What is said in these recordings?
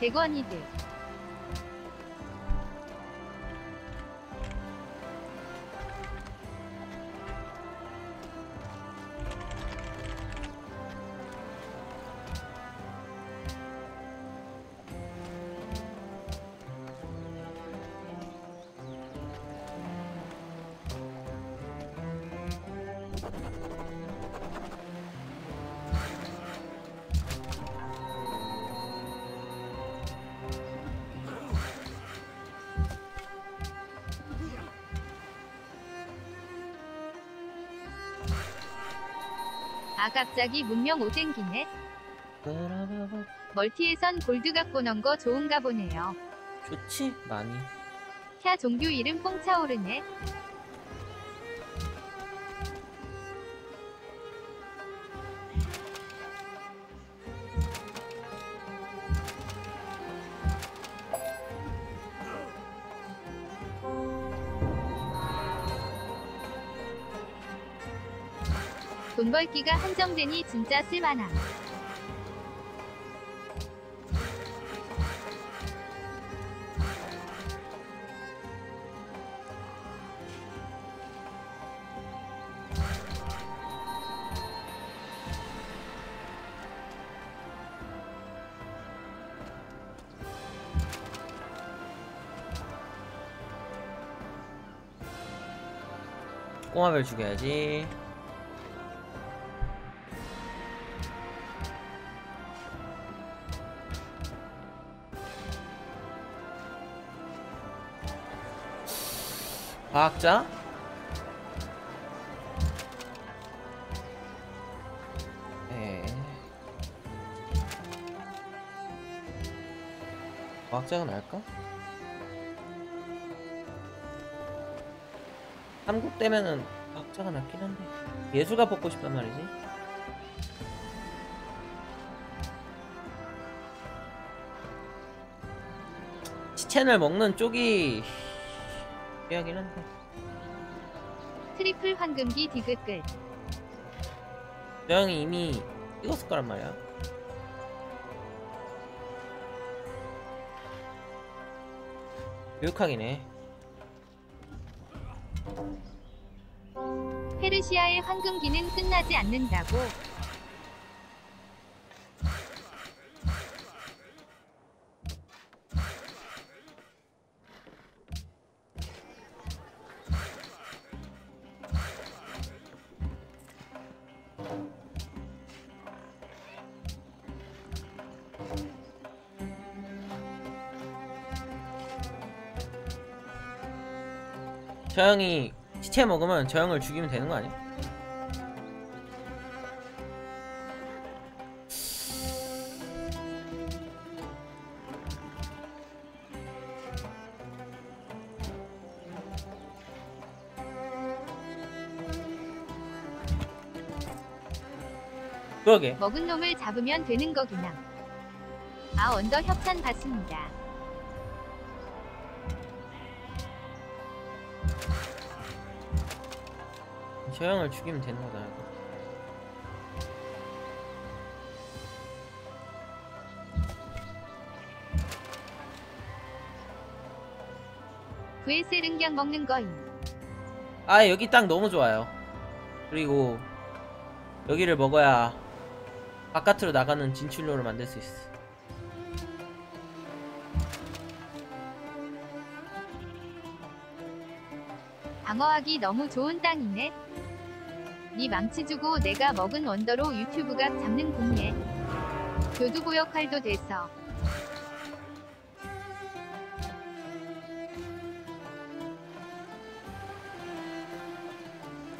대권이드. 갑자기 문명 오생기네. 멀티에선 골드 갖고 넣은 거 좋은가 보네요. 좋지 많이 캬 종교 이름 뽕 차오르네. 돈 벌기가 한정되니 진짜 쓸만함. 꼬마별 죽여야지 과학자? 에 과학자가 나을까? 한국 되면은 과학자가 낫긴 한데 예술가 뽑고 싶단 말이지 치첸을 먹는 쪽이 필요하긴 한데 트리플 황금기 디귿글. 저 형이 이미 찍었을 거란 말이야 교육학이네 페르시아의 황금기는 끝나지 않는다고. 형이 시체 먹으면 저 형을 죽이면 되는 거 아니야? 그러게 먹은 놈을 잡으면 되는 거구나. 아 언더 협찬 받습니다. 저 형을 죽이면 되는 거다 이거. VS 릉경 먹는 거임. 아 여기 땅 너무 좋아요 그리고 여기를 먹어야 바깥으로 나가는 진출로를 만들 수 있어 방어하기 너무 좋은 땅이네. 네 망치 주고 내가 먹은 원더로 유튜브가 잡는 공예. 교두보 역할도 돼서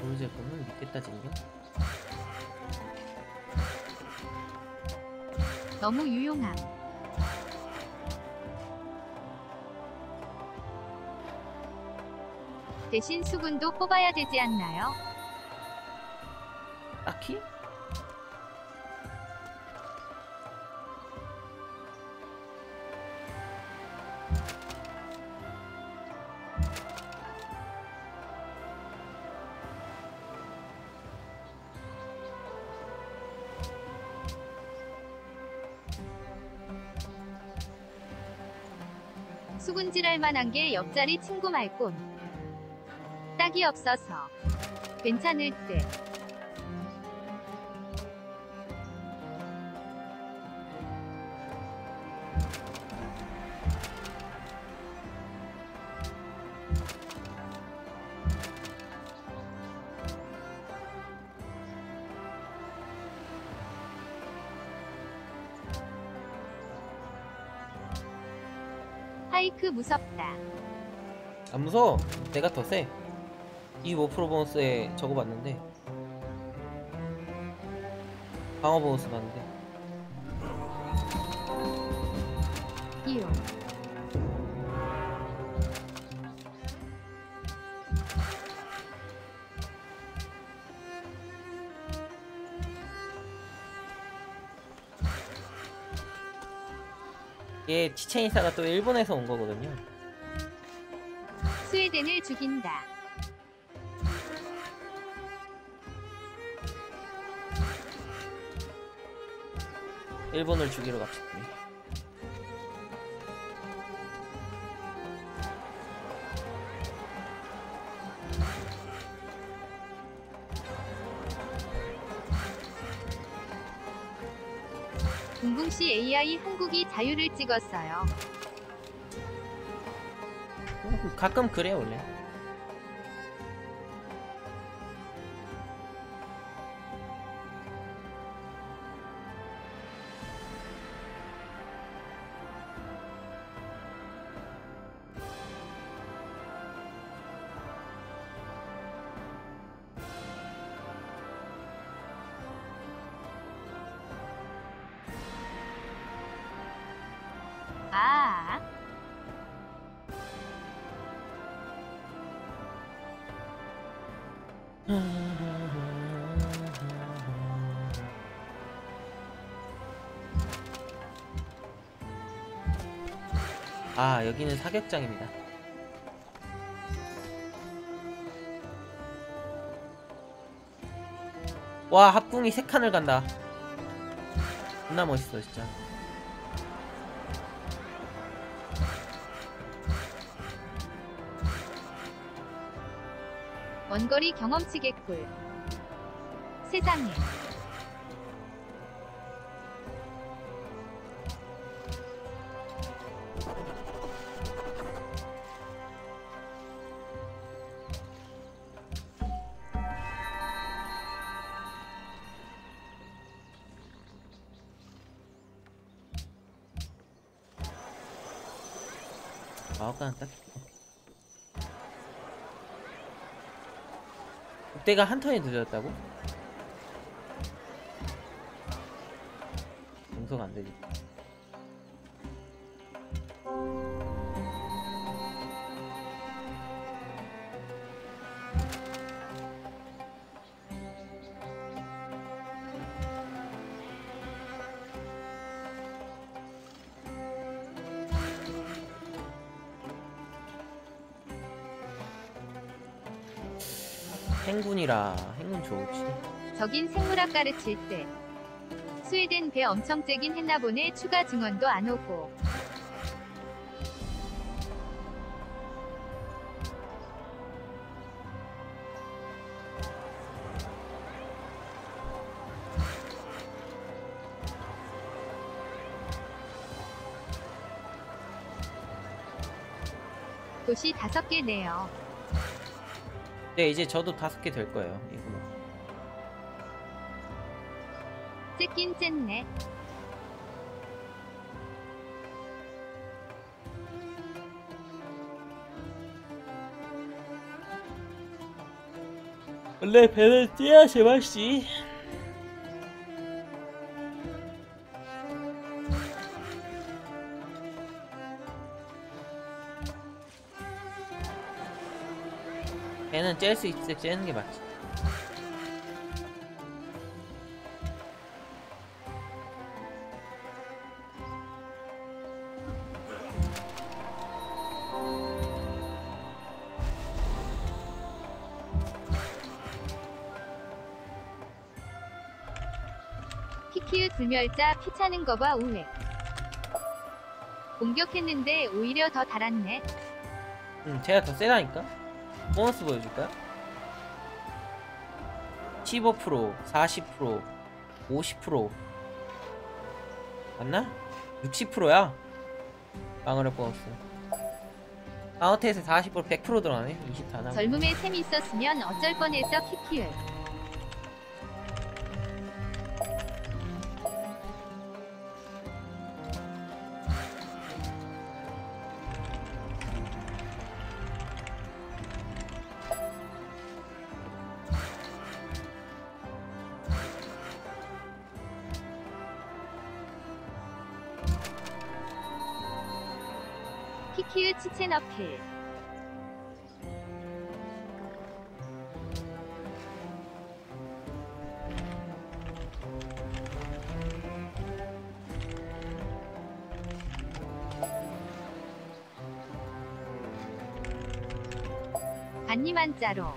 오르제 보면 믿겠다 진짜 너무 유용함. 대신 수분도 뽑아야 되지 않나요? 만한 게 옆자리 친구 말곤. 딱이 없어서. 괜찮을 듯. 하이크 무섭다. 안 무서워. 내가 더 세. 25% 보너스에 저거 봤는데. 방어 보너스 봤는데. 이요. 얘 치체인사가 또 일본에서 온 거거든요. 스웨덴을 죽인다. 일본을 죽이러 갑시다. AI 한국이 자유를 찍었어요. 가끔 그래 원래. 아 여기는 사격장입니다. 와 합궁이 세 칸을 간다. 존나 멋있어 진짜. 원거리 경험치 개꿀. 세상에. 그때가 한 턴이 늦었다고? 용서가 안 되지. 저긴 생물학 가르칠 때. 스웨덴 배 엄청 째긴 했나 보네 추가 증언도 안 오고. 도시 다섯 개네요. 네 이제 저도 다섯 개 될 거예요. 째긴 쨌네. 원래 배는 뛰어야 제맛이지. 배는 짤수 있을 때 째는 게 맞지. 불멸자 피 차는 거봐 우회. 공격했는데 오히려 더 달았네. 응, 제가 더 세다니까? 보너스 보여줄까요? 15%, 40%, 50% 맞나? 60%야 방어력 보너스 아웃햇에 40% 100% 들어가네 20다 나. 젊음의 셈 있었으면 어쩔 뻔했어 키키을. 한자로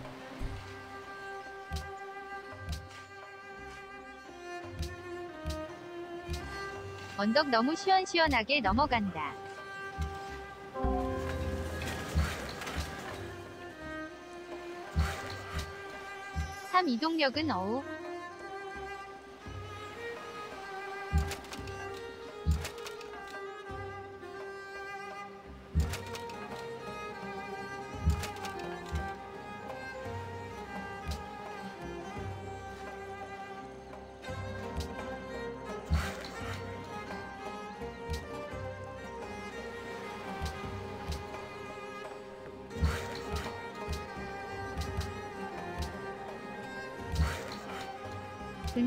언덕 너무 시원시원하게 넘어간다. 삼 이동력은 어우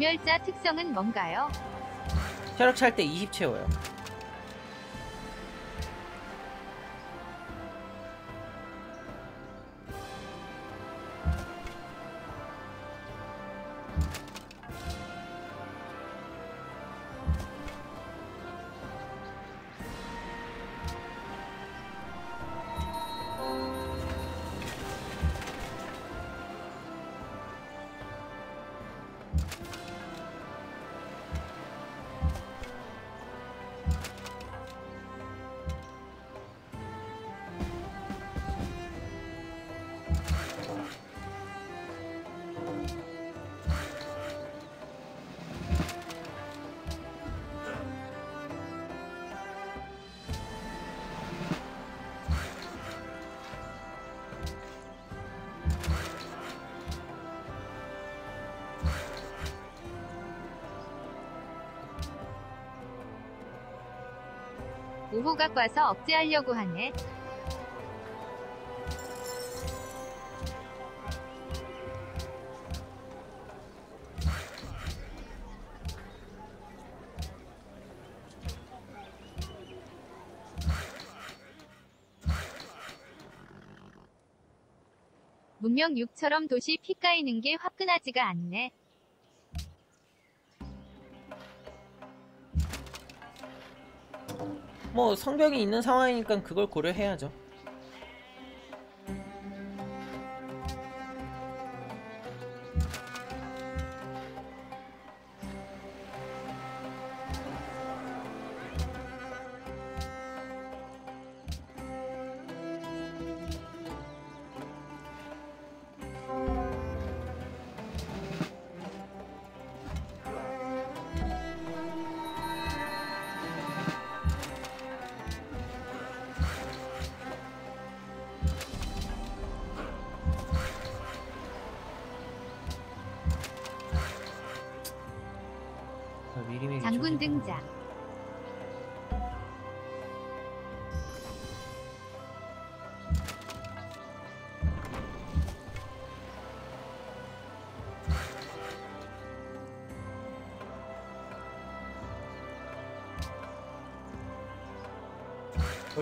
불멸자 특성은 뭔가요? 체력 찰때 20 채워요 오호각 와서 억제하려고 하네. 문명 6처럼 도시 피 까이는 게 화끈하지가 않네. 뭐 성벽이 있는 상황이니까 그걸 고려해야죠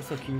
벌써 길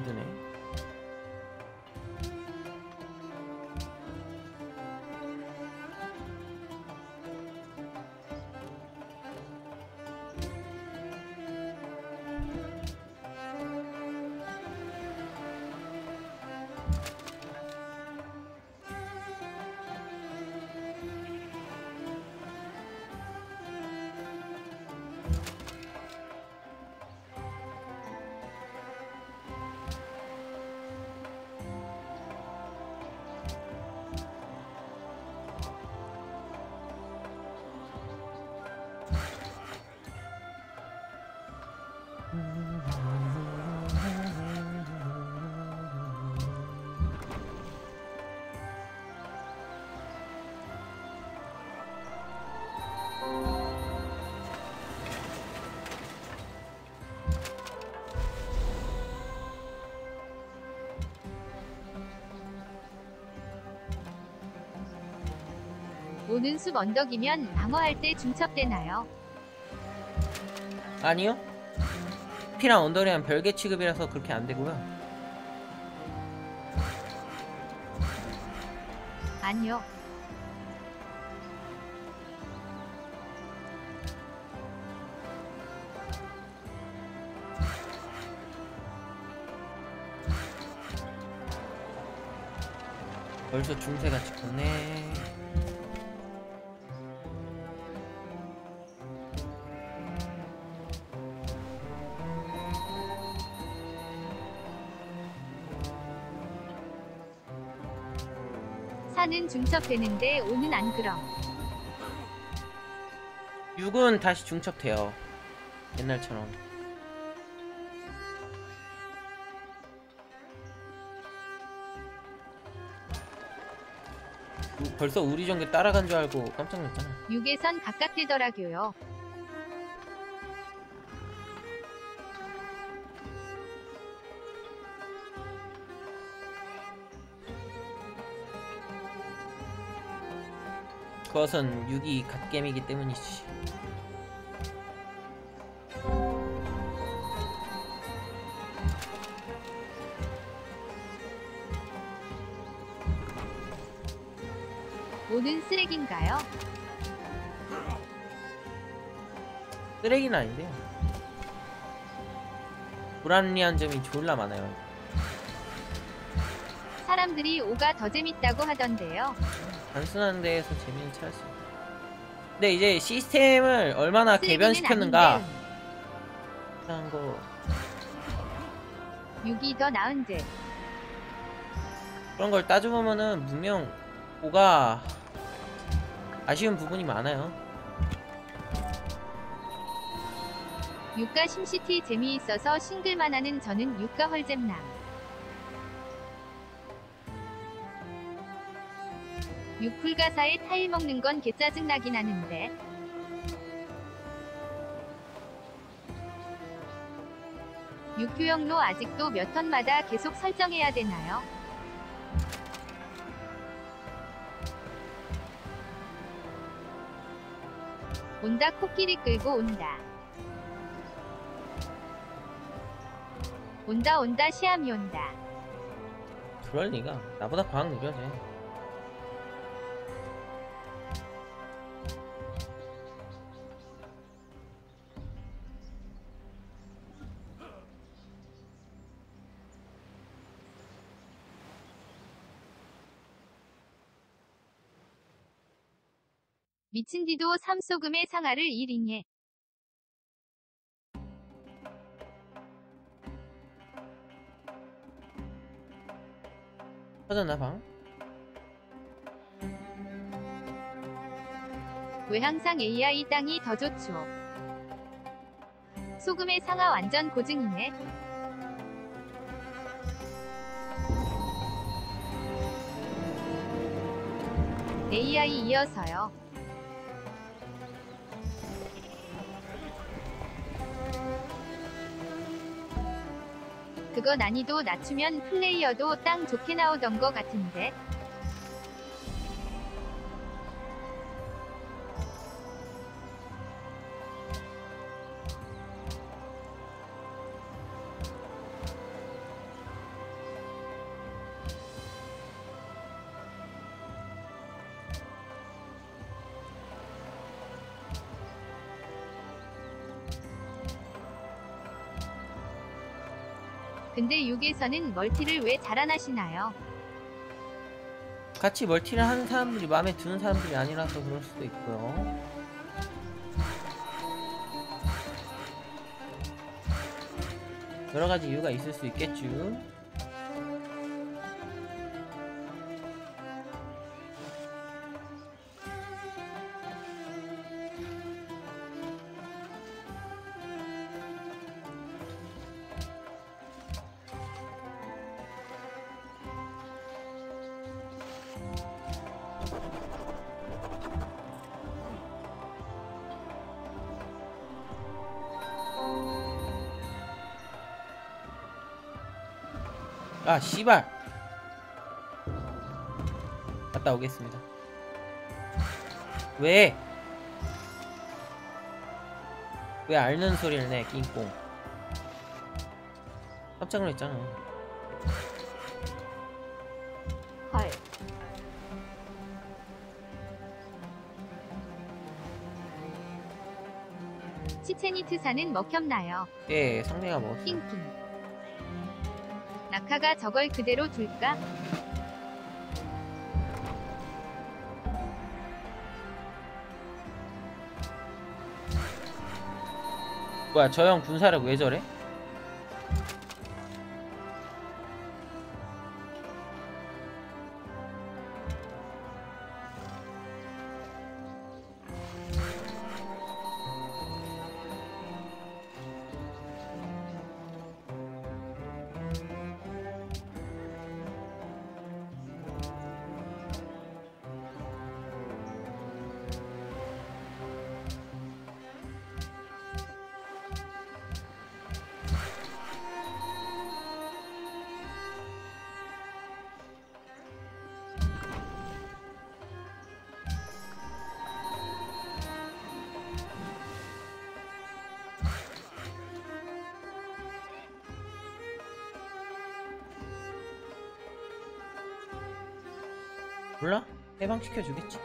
오는 숲 언덕이면 방어할 때 중첩되나요? 아니요. 피랑 언더리랑 별개 취급이라서 그렇게 안 되고요. 아니요. 벌써 중세가 찍혔네. 산은 중첩되는데 오는 안 그럼. 6은 다시 중첩돼요. 옛날처럼. 우- 벌써 우리 전개 따라간 줄 알고 깜짝 놀랐잖아. 6에선 가깝대더라고요. 그것은 6이 갓겜이기 때문이지. 오는 쓰레기인가요? 쓰레기는 아닌데요. 불합리한 점이 졸라 많아요. 사람들이 5가 더 재밌다고 하던데요. 단순한 데에서 재미를 찾을 수 있다. 근데 이제 시스템을 얼마나 개변시켰는가 하는 거 6이 더 나은 듯. 그런 걸 따져보면은 분명 5가 아쉬운 부분이 많아요. 6가 심시티 재미있어서 싱글만 하는 저는 6가 헐잼남. 6 풀가사에 타일 먹는 건 개짜증 나긴 하는데. 육교역로 아직도 몇 턴마다 계속 설정해야 되나요? 온다 코끼리 끌고 온다. 온다 온다 시암이 온다. 그럴 리가. 나보다 과학 느려져. 미친 뒤도 삼소금의 상하를 1인해. 터졌나 방? 왜 항상 AI 땅이 더 좋죠? 소금의 상하 완전 고증이네. AI 이어서요. 그거 난이도 낮추면 플레이어도 땅 좋게 나오던 거 같은데. 근데 6에서는 멀티를 왜 잘안 하시나요? 같이 멀티를 하는 사람들이 마음에 드는 사람들이 아니라서 그럴 수도 있고요. 여러 가지 이유가 있을 수 있겠죠. 아 씨발 갔다 오겠습니다 왜? 왜 앓는 소리를 내, 낑꽁. 깜짝 놀랐잖아. 헐. 치체니트사는 먹혔나요? 예, 상대가 먹었어. 핑핑. 낙하가 저걸 그대로 둘까? 뭐야, 저 형 군사력 왜 저래? 몰라? 해방시켜 주겠지.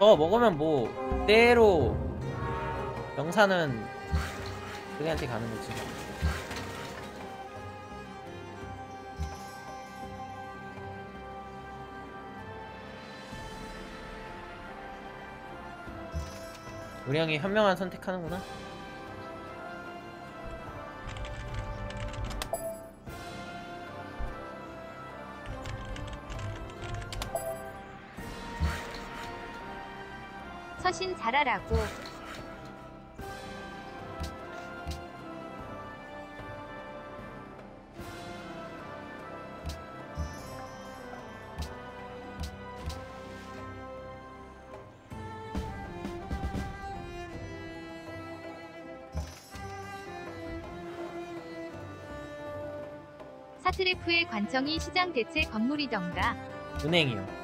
어 먹으면 뭐 그대로 영사는 그대한테 가는 거지. 형이 현명한 선택하는구나. 서신 잘하라고. 관청이 시장 대체 건물이던가. 은행이요.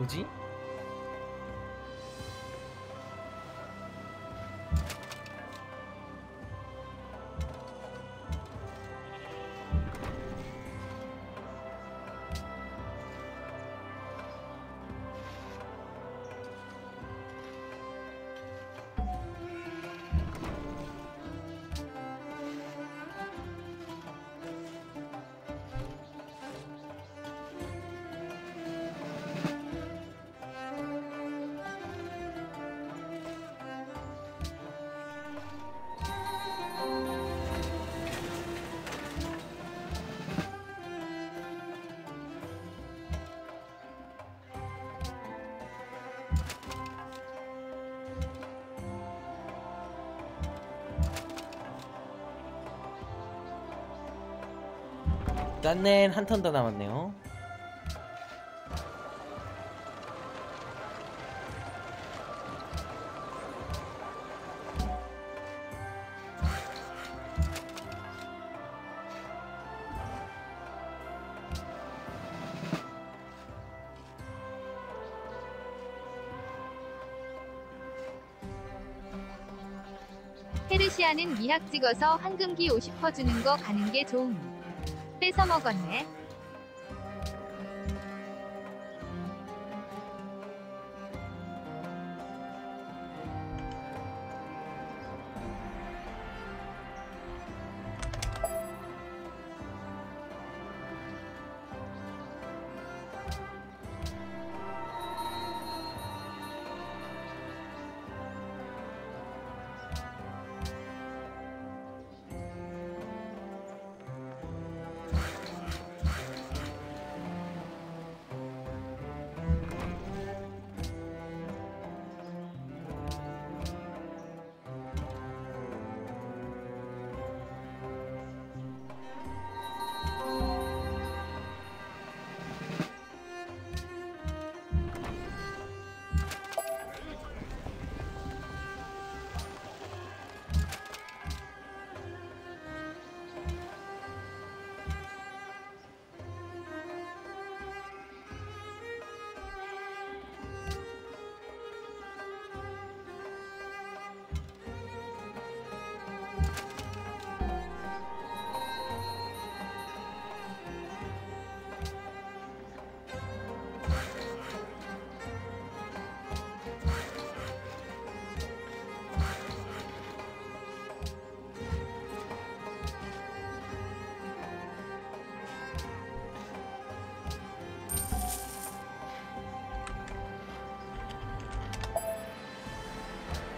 뭐지? 짠넨 한 턴 더 남았네요. 페르시아는 미학 찍어서 황금기 50% 주는 거 가는 게 좋음. 뺏어 먹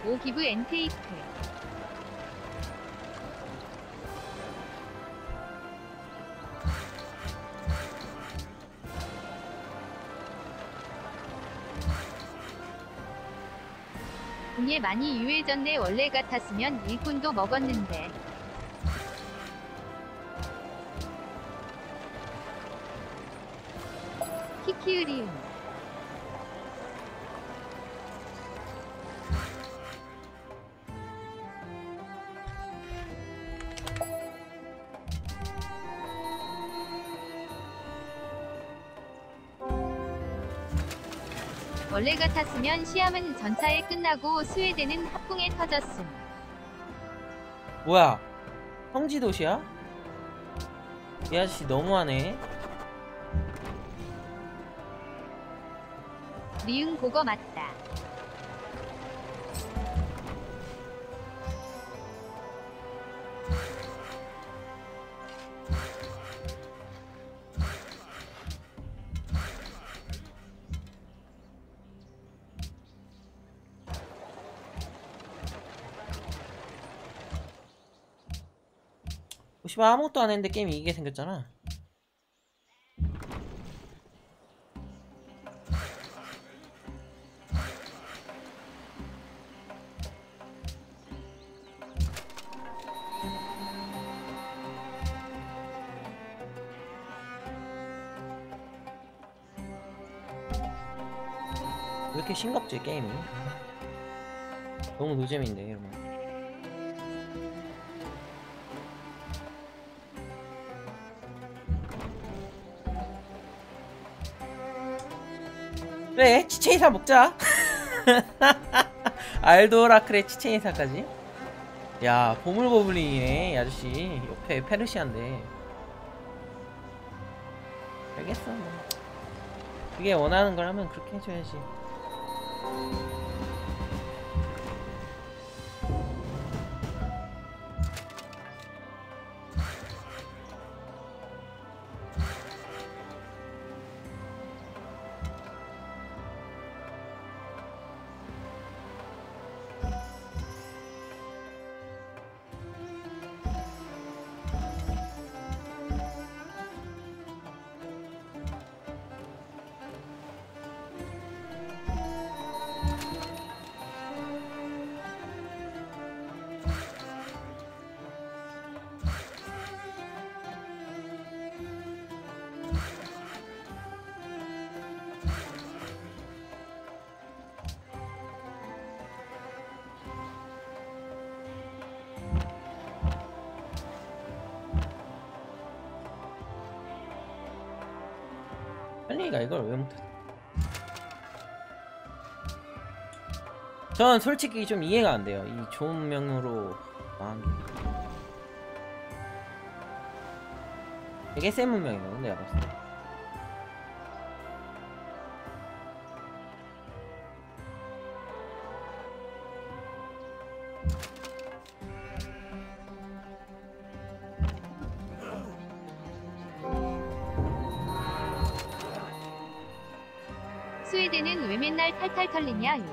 오 기브 앤 테이크. 공에 많이 유해졌네 원래 같았으면 일꾼도 먹었는데 키키으리움 원래 같았으면 시함은 전차에 끝나고 스웨덴은 합궁에 터졌음. 뭐야? 성지 도시야? 이 아저씨 너무하네. 리응 그거 맞 씨발 아무것도 안 했는데 게임 이기게 생겼잖아. 왜 이렇게 싱겁지 게임이? 너무 노잼인데 이러면. 그래 치체이사 먹자. 알도라크레 치체이사까지. 야 보물고블린이네 이 아저씨. 옆에 페르시아인데. 알겠어 뭐. 그게 원하는 걸 하면 그렇게 해줘야지 춘리가 이걸 왜 못했어? 전 솔직히 좀 이해가 안 돼요. 이 좋은 명으로 망한 게. 되게 센 문명이거든 내가 봤을 때. 왜 맨날 탈탈 털리냐요?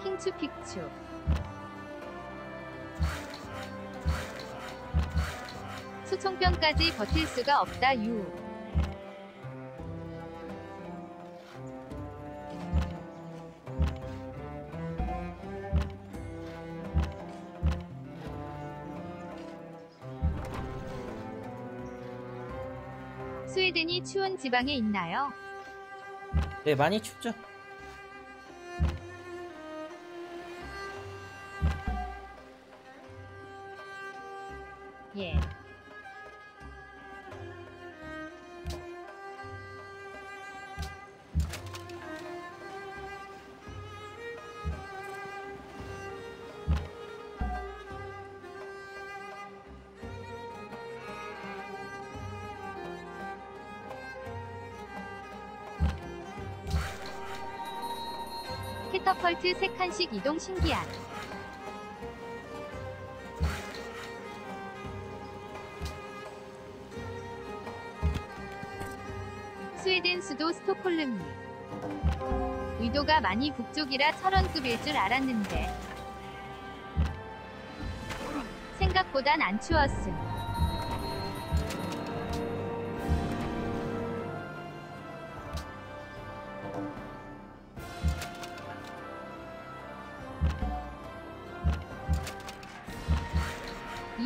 킹추 픽추 수총병까지 버틸 수가 없다 유 지방에 있나요? 네 많이 춥죠. 캐터펄트 3칸씩 이동 신기한. 스웨덴 수도 스톡홀름이 의도가 많이 북쪽이라 철원급일 줄 알았는데. 생각보단 안 추웠음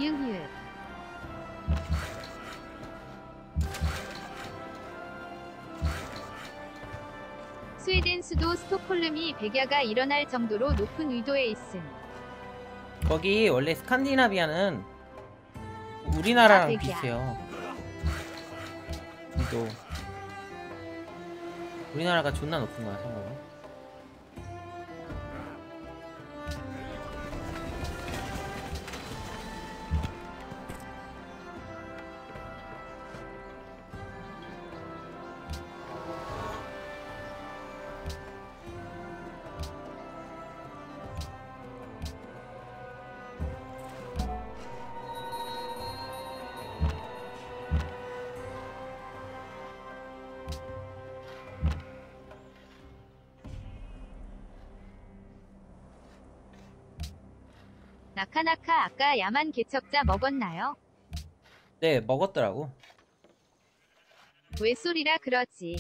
이응이응 스웨덴 수도 스톡홀름이 백야가 일어날 정도로 높은 위도에 있음. 거기 원래 스칸디나비아는 우리나라랑 아, 백이야. 비슷해요. 우리도 우리나라가 존나 높은 거야 생각 아까 야만 개척자 먹었나요? 네 먹었더라고. 왜 소리라 그러지?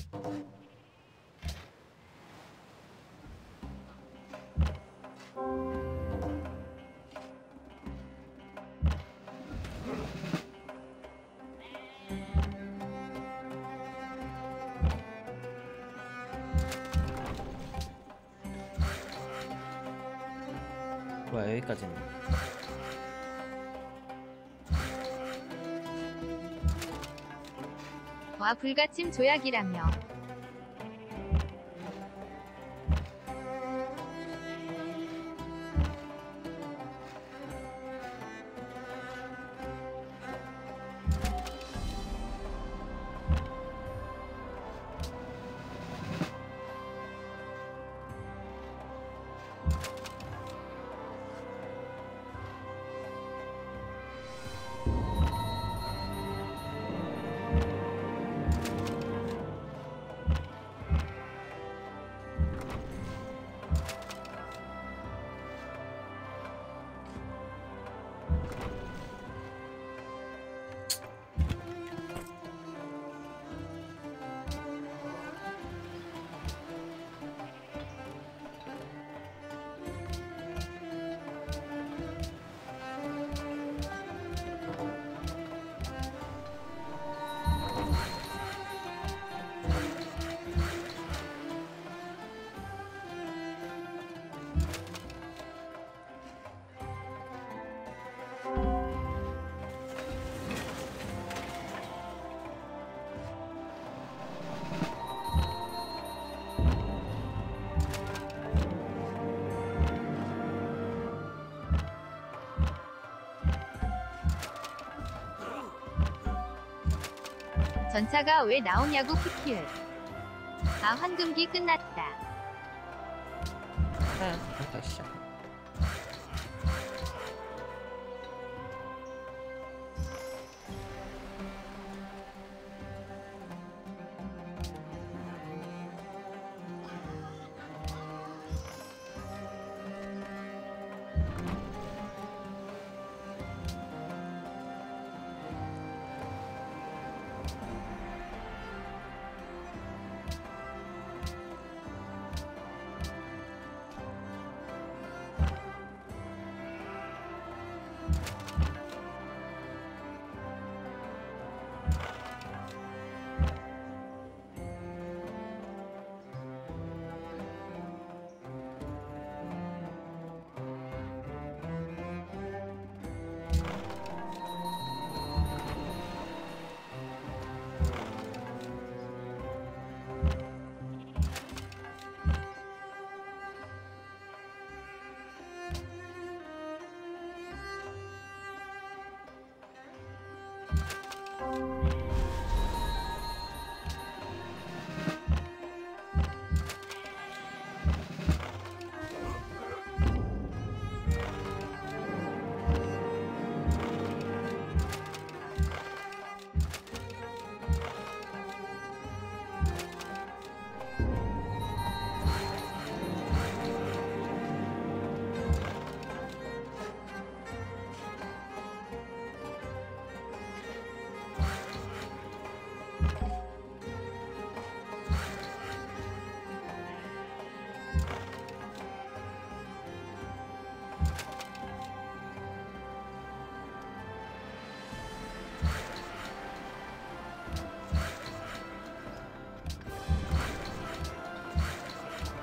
불가침 조약이라며. 전차가 왜 나오냐고 키키을. 아 황금기 끝났다.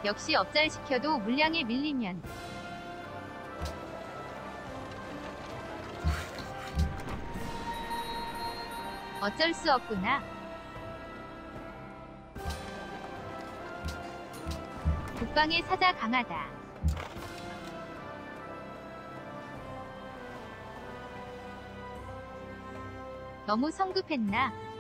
역시 업잘시켜도 물량에 밀리면 어쩔 수 없구나. 국방의 사자 강하다. 너무 성급했나?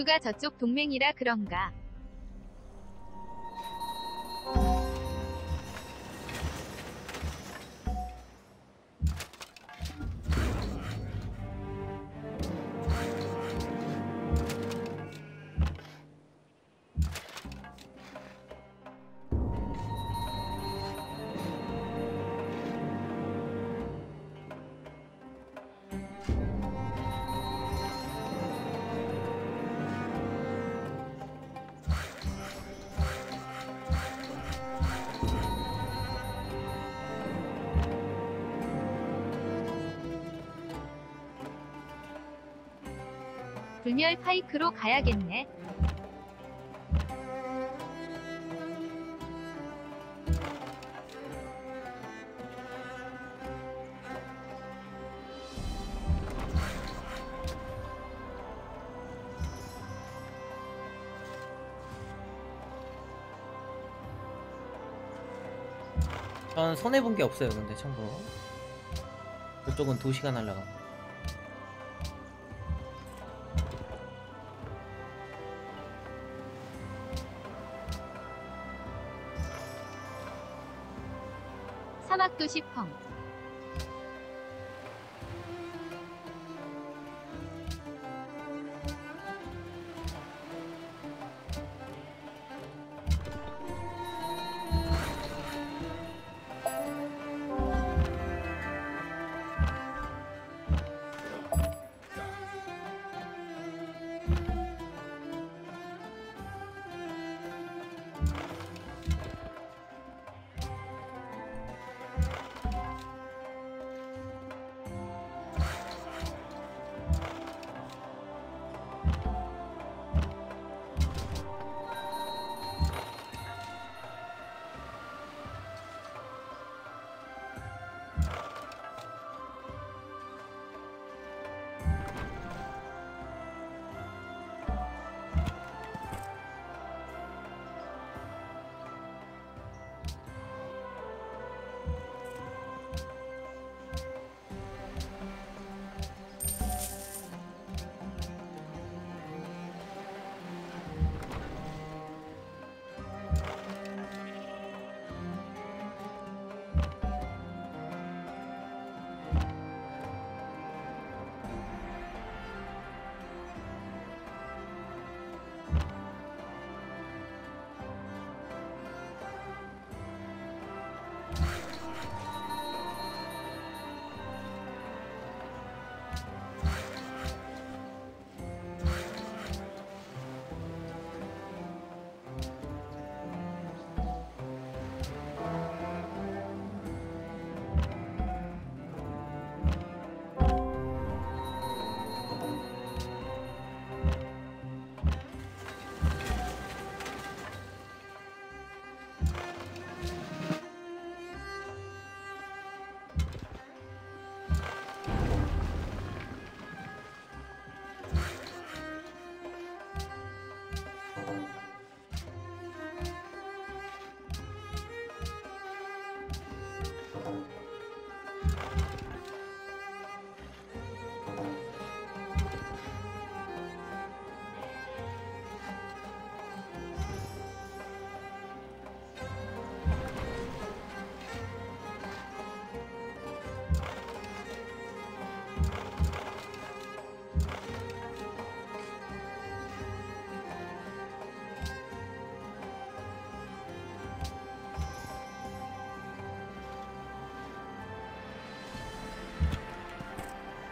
우르가 저쪽 동맹이라 그런가. 불멸 파이크로 가야겠네. 전 손해본 게 없어요, 근데 참고로. 그쪽은 2시간 날라가. 사막도시 펑.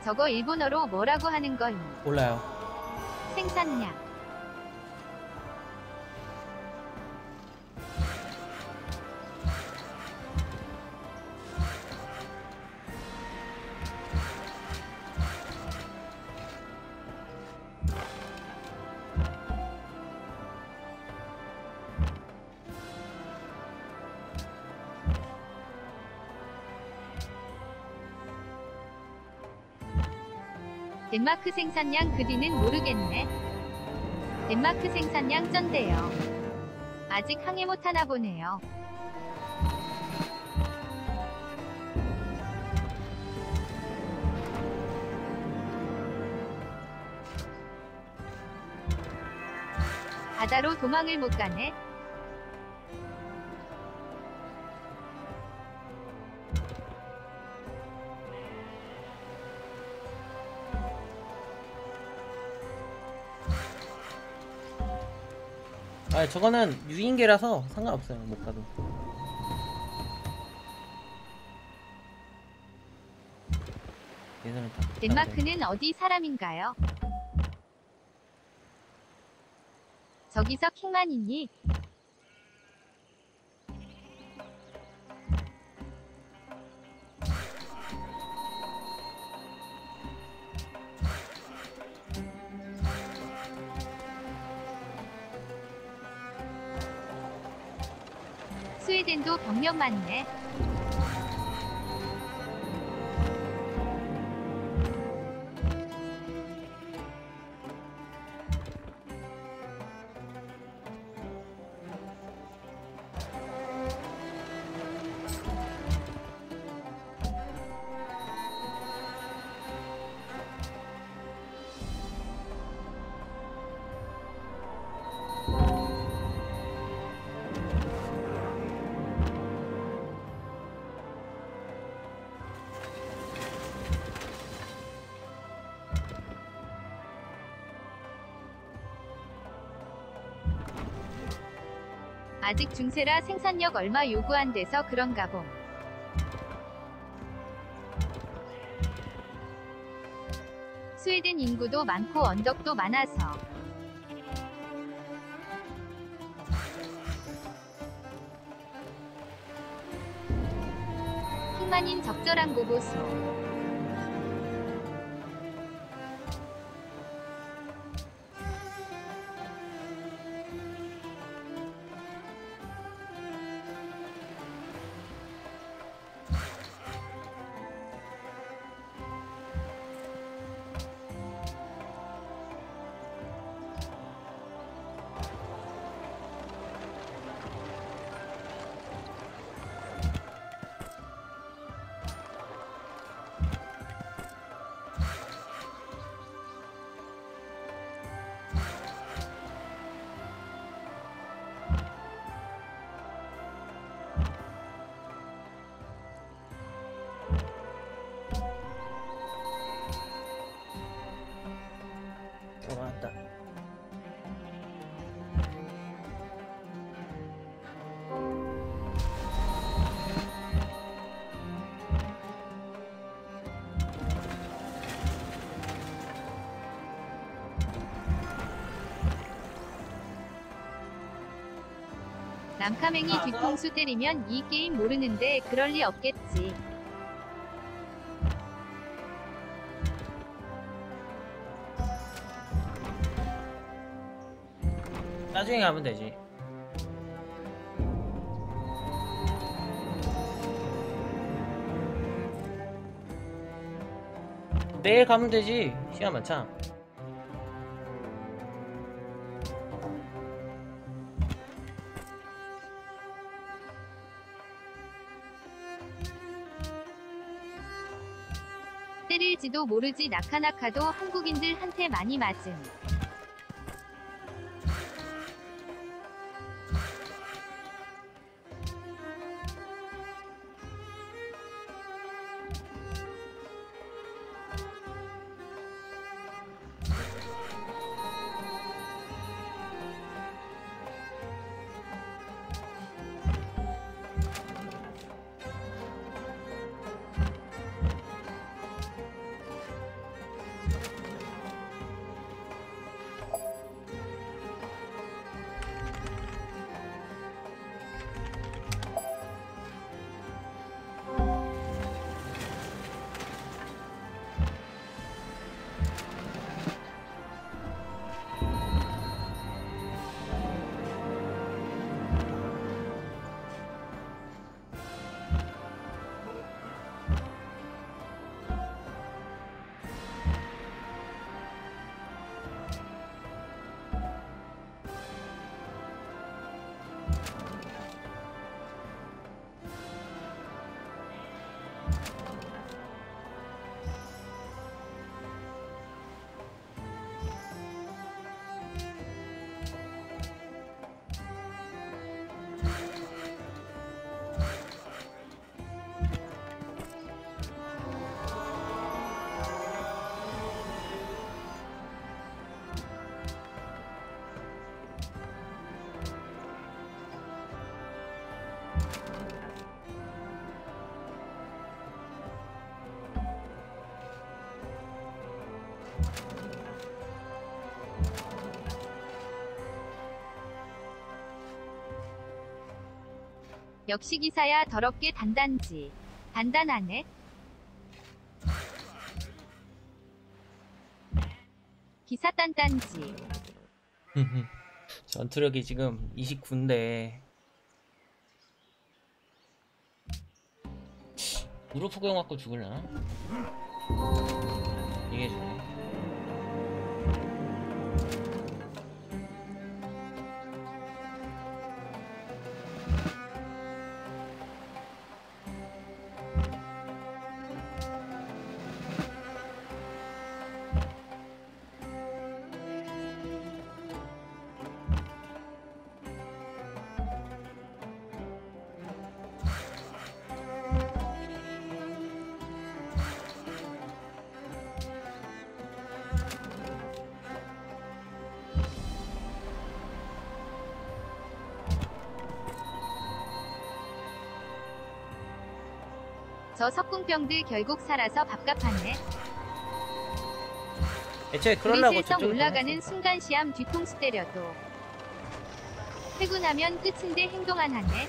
저거 일본어로 뭐라고 하는 거임? 몰라요. 생산량. 덴마크 생산량 그 뒤는 모르겠네. 덴마크 생산량 쩐대요. 아직 항해 못하나 보네요. 바다로 도망을 못 가네. 아 저거는 유인계라서 상관없어요. 못 가도. 예전에 다. 네. 덴마크는 어디 사람인가요? 저기서 킹만이니? 병력 많네. 아직 중세라 생산력 얼마 요구 안 돼서 그런가 봄. 스웨덴 인구도 많고 언덕도 많아서 킹만인 적절한 고보수. 남카맹이 뒤통수 때리면 이 게임 모르는데 그럴 리 없겠지. 나중에 가면 되지. 내일 가면 되지. 시간 많잖아. 모르지 나카나카도 한국인들한테 많이 맞음. 역시 기사야 더럽게 단단지. 단단하네. 기사 단단지. 전투력이 지금 29인데 무릎 후경 맞고 죽을라나? 이게 좋네 석궁병들 결국 살아서 밥값하네. 애초에 우리 그러려고 실성 저쪽으로 올라가는. 순간 시암 뒤통수 때려도. 퇴근하면 끝인데 행동 안 하네.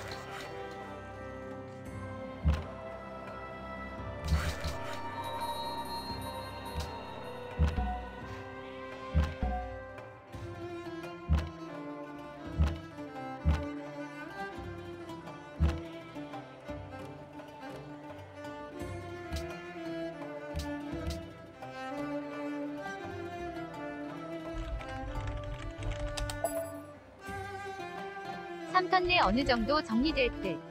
어느 정도 정리될 듯.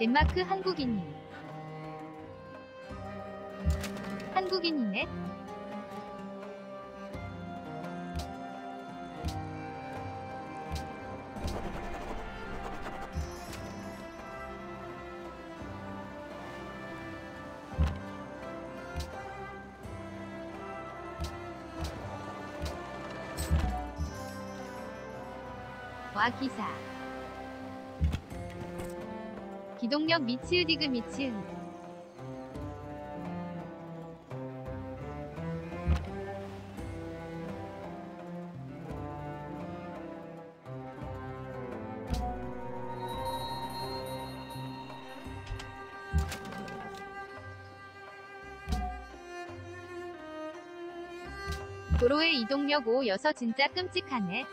덴마크 한국인이. 한국인이네. 와 기사. 기동력 미치으 디그 미치으. 도로의 이동력 5 여서 진짜 끔찍하네.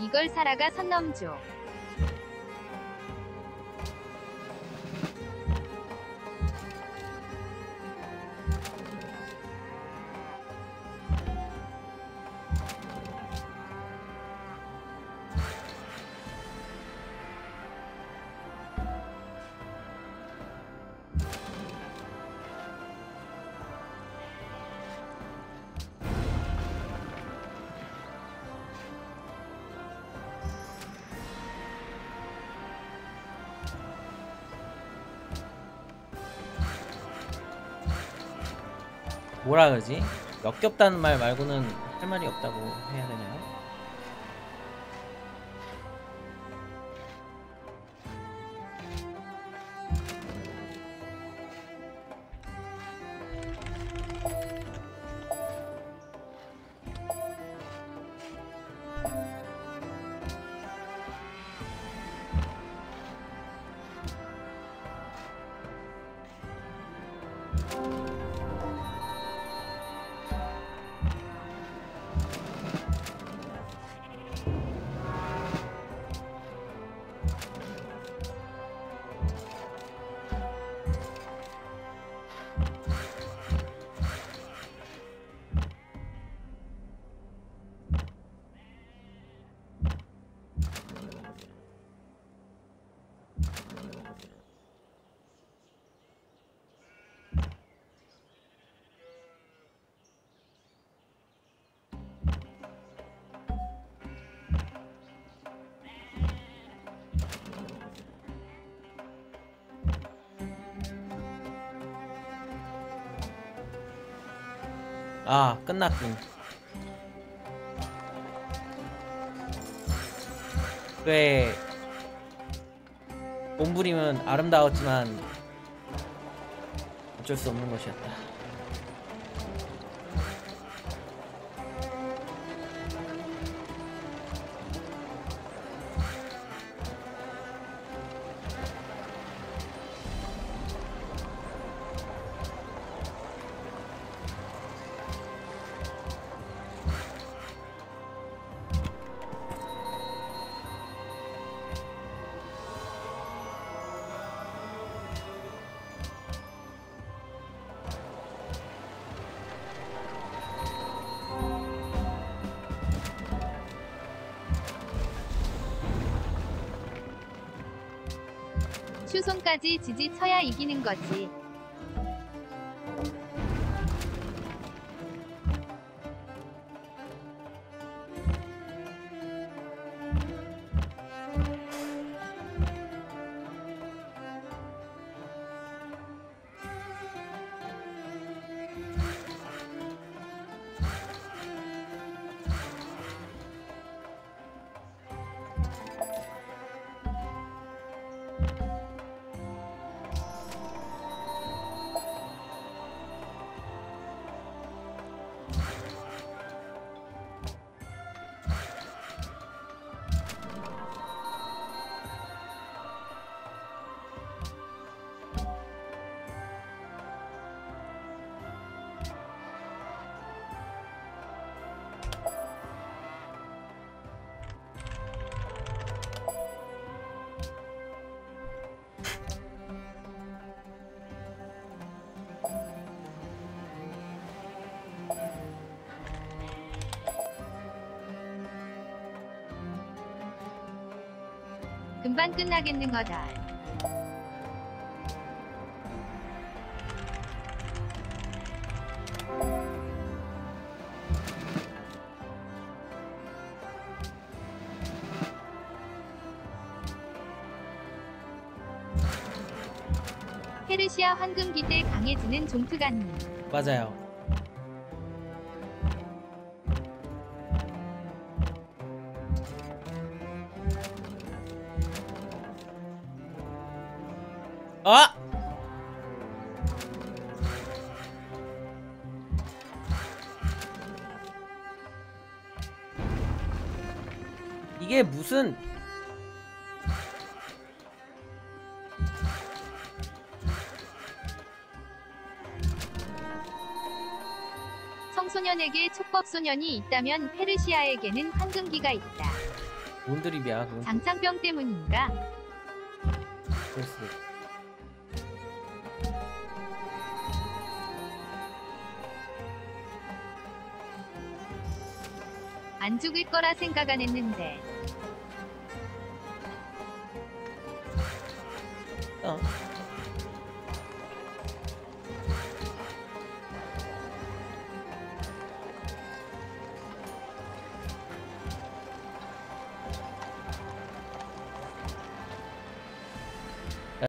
이걸 살아가 선 넘죠. 뭐라 그러지? 역겹다는 말 말고는 할 말이 없다고 해야 되나요? 아 끝났군. 그래. 몸부림은 아름다웠지만 어쩔 수 없는 것이었다 추손까지 지지 쳐야 이기는 거지. 금방 끝나겠는 거다. 페르시아 황금기 때 강해지는 종트가님. 맞아요 청소년에게 촉법소년이 있다면 페르시아에게는 황금기가 있다. 뭔 드립이야 그건 장창병 때문인가? 있고. 안 죽을 거라 생각 안 했는데.